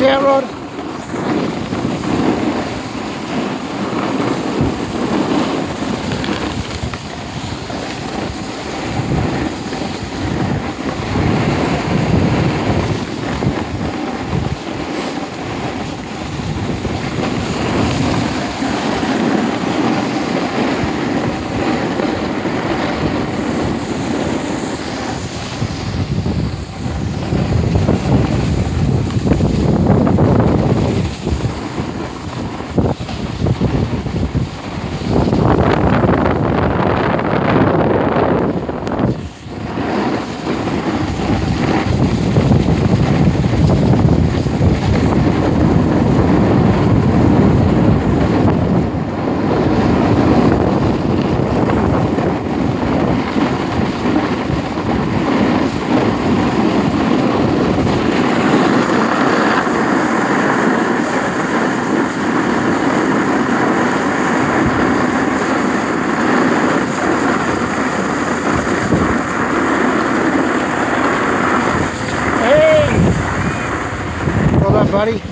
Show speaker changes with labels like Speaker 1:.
Speaker 1: terror. Everybody.